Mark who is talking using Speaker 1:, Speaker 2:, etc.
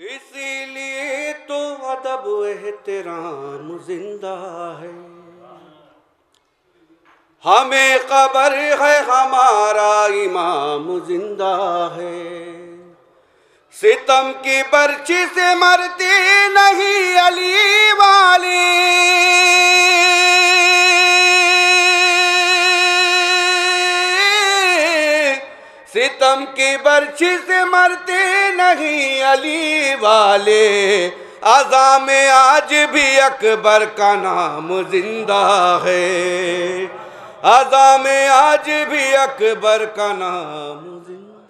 Speaker 1: اسی لیے تو ادب و احترام زندہ ہے۔ ہمیں قبر ہے، ہمارا امام زندہ ہے۔ ستم کی برچی سے مرتی نہیں علی۔ ستم کی برچی سے مرتے نہیں علی والے۔ ازا میں آج بھی اکبر کا نام زندہ ہے۔ ازا میں آج بھی اکبر کا نام زندہ